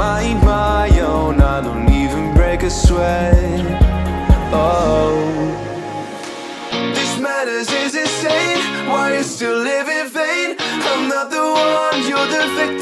mind my own, I don't even break a sweat. Oh. This matters is insane, why you still live in vain? I'm not the one, you're the victim.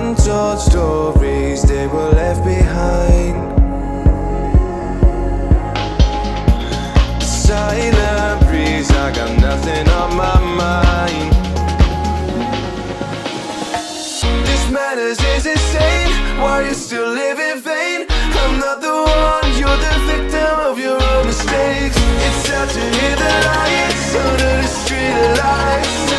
untold stories they were left behind. Silent breeze, I got nothing on my mind. This matters is insane. Why you still live in vain? I'm not the one, you're the victim of your own mistakes. It's sad to hear the lies under the street lights.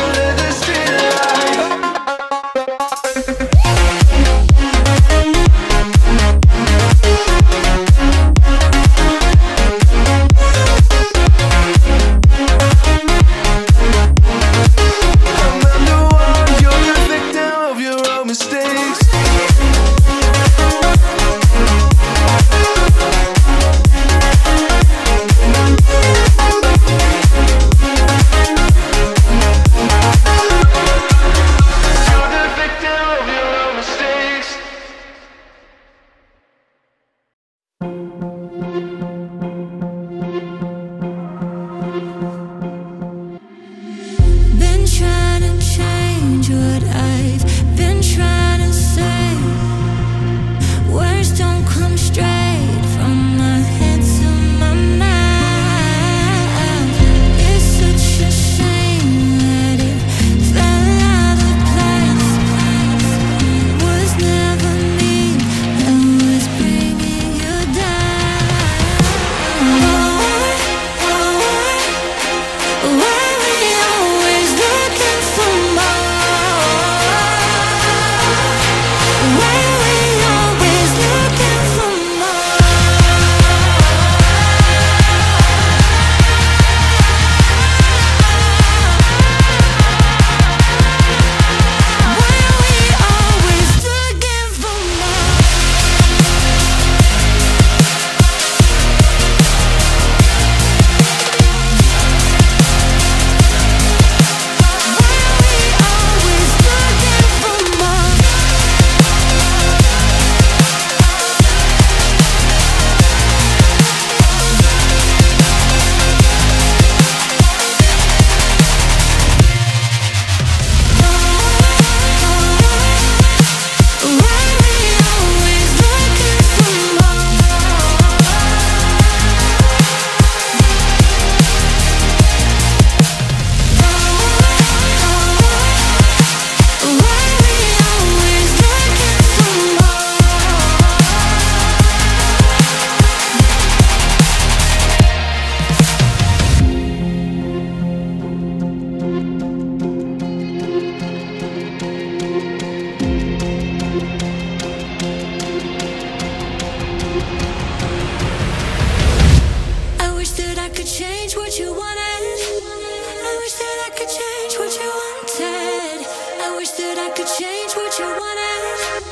hundred I've could change what you wanted.